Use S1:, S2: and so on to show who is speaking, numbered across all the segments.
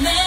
S1: Nightmare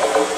S1: Thank you.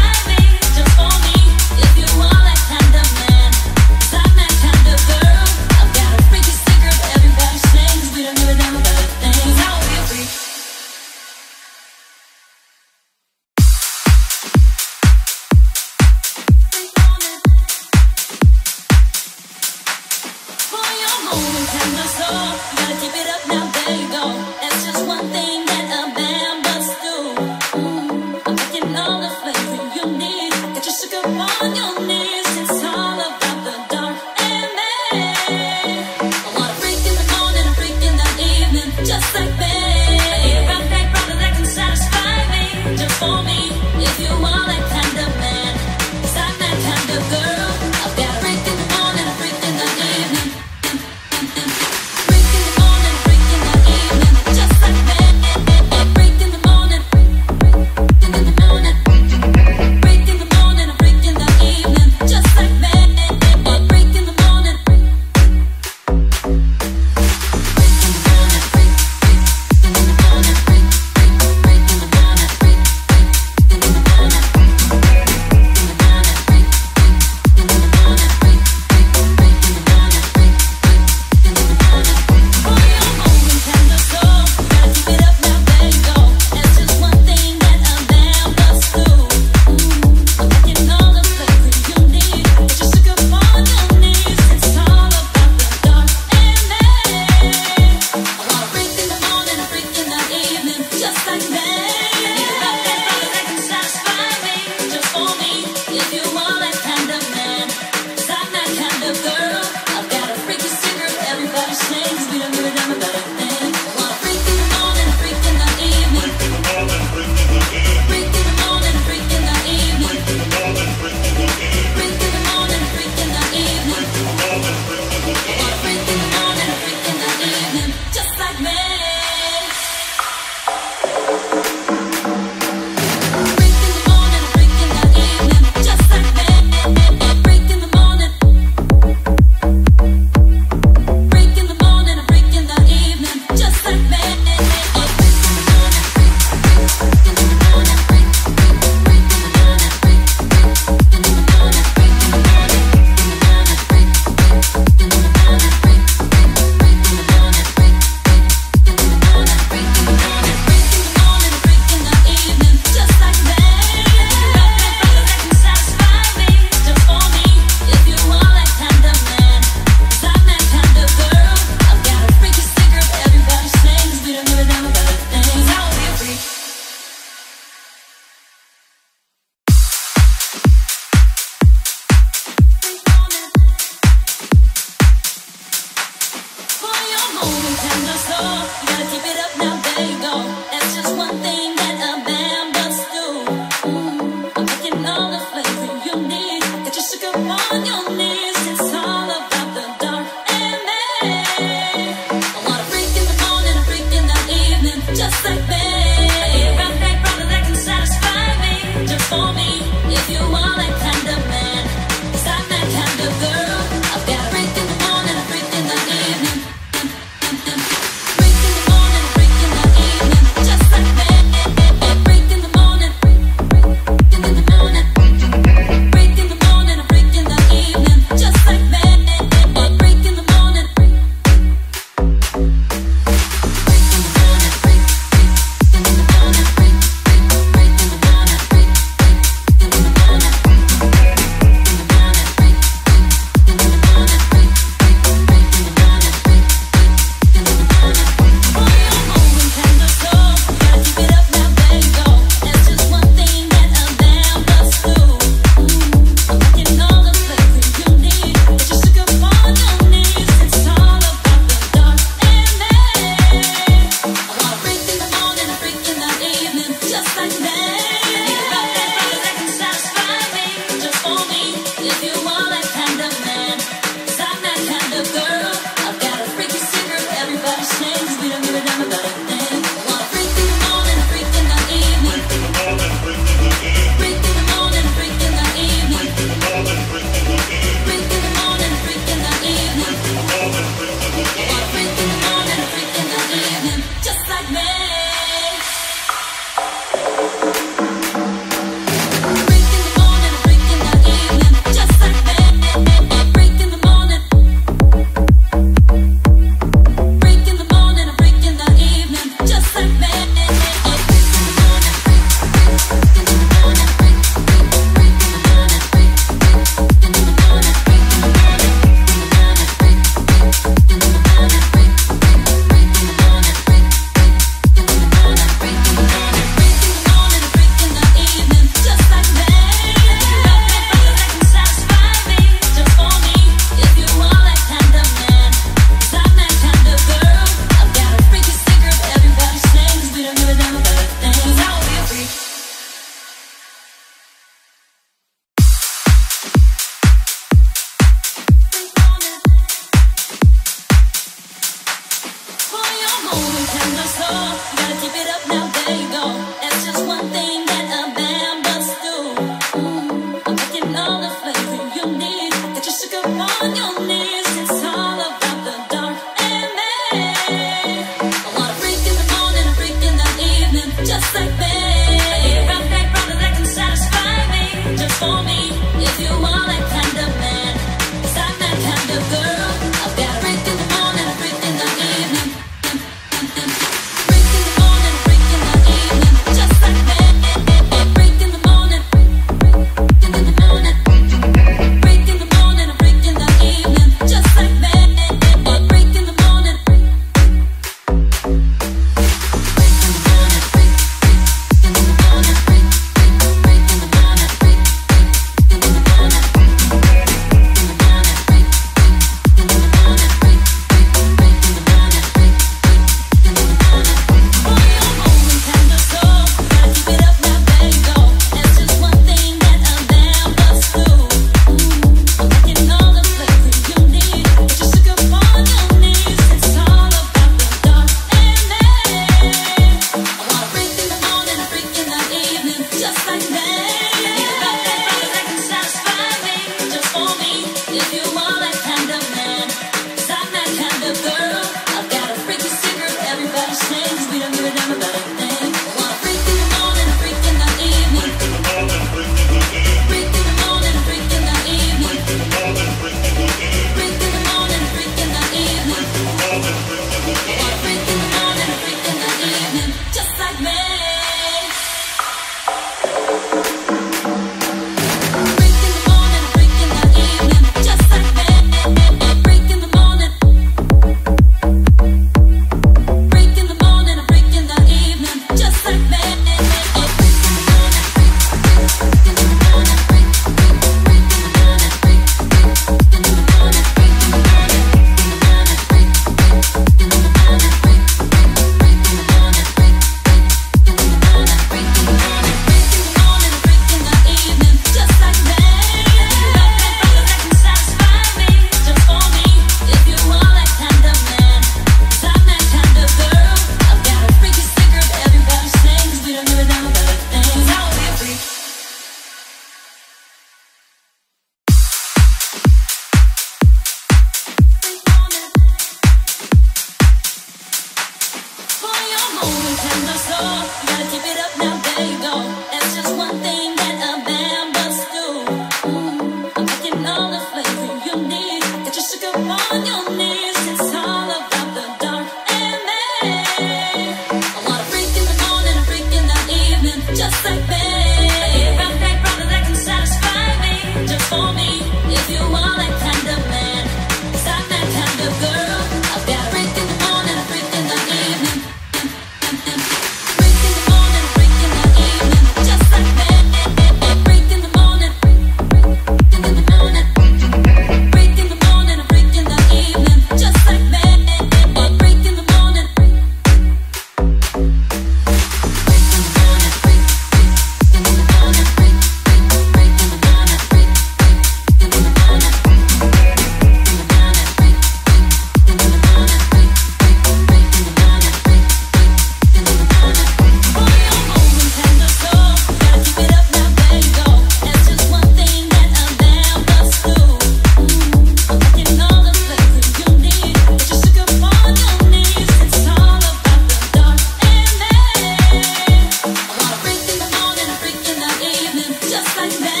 S1: and then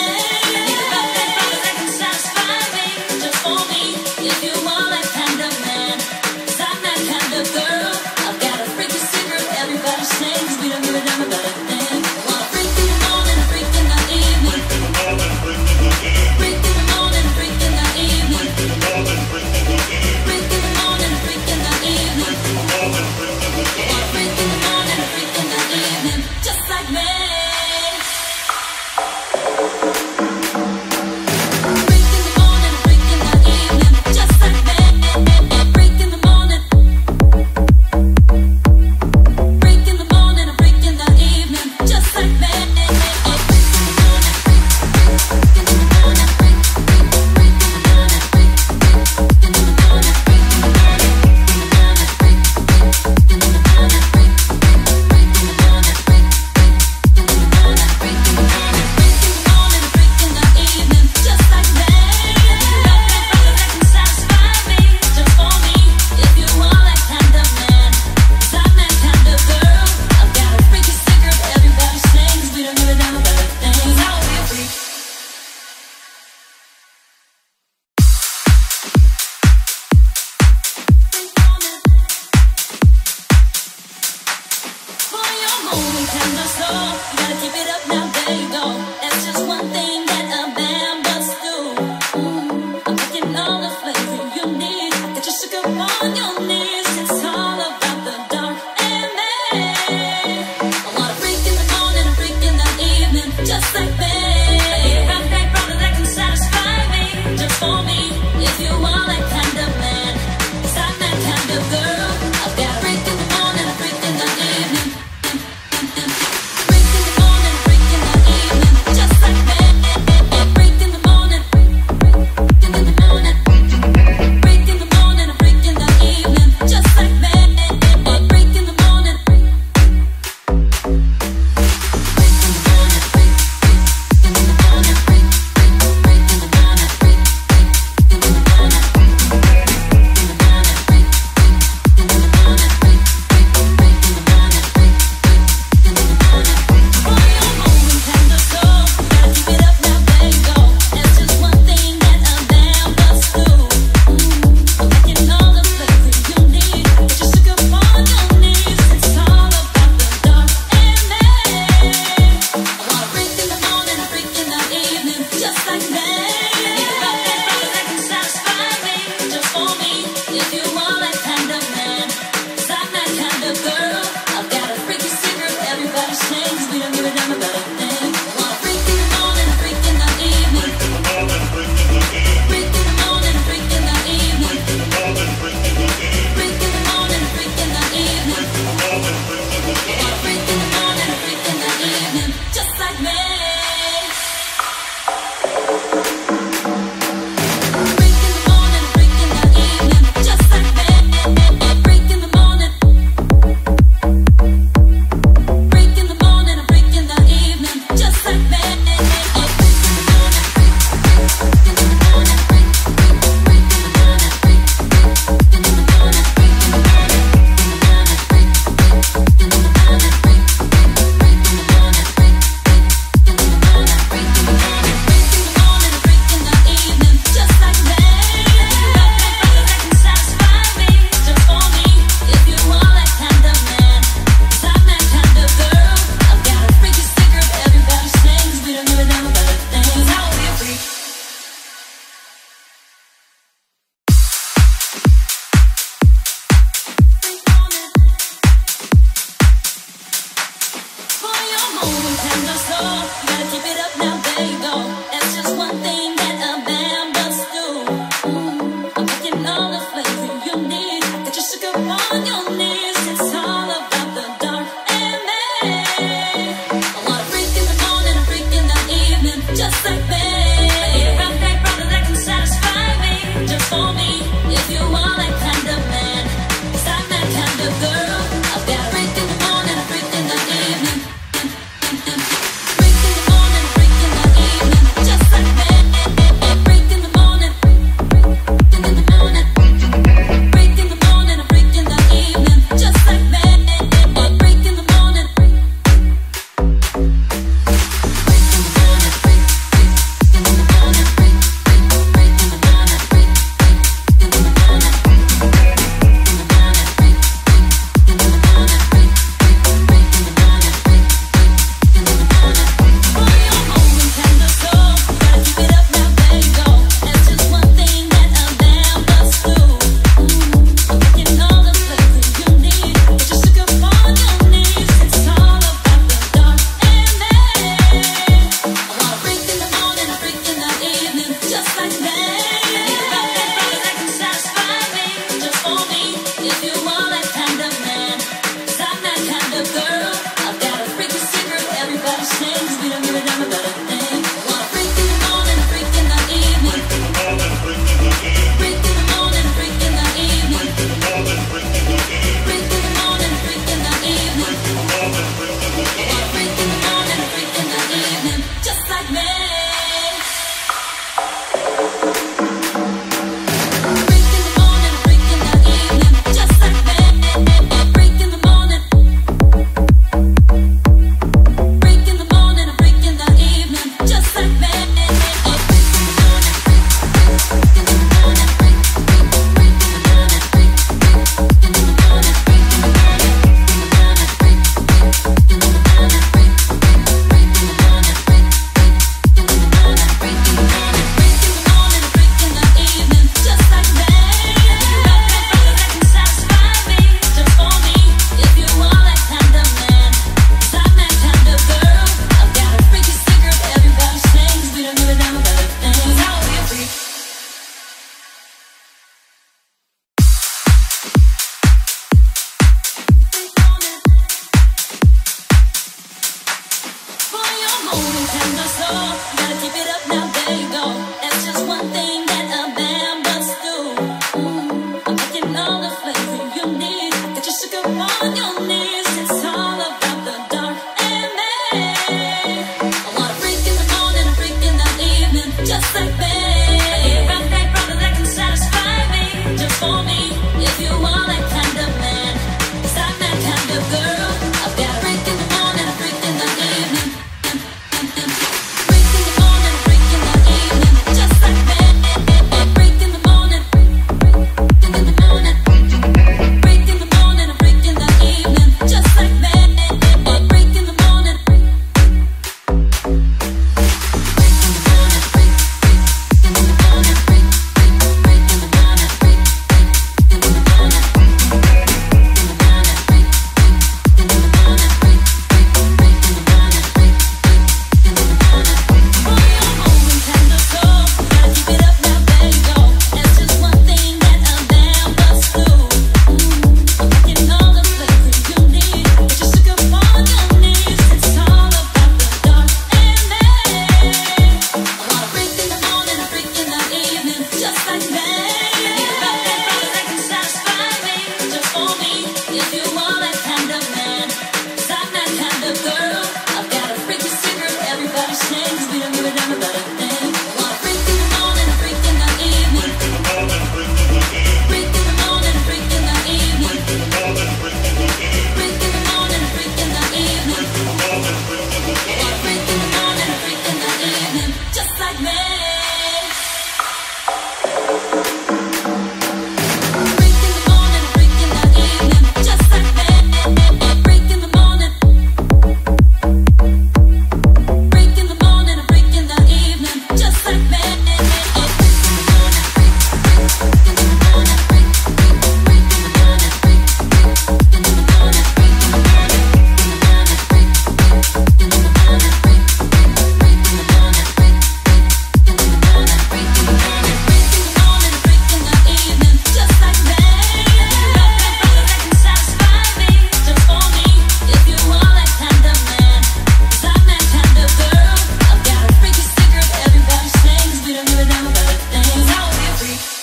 S1: the things I will be free.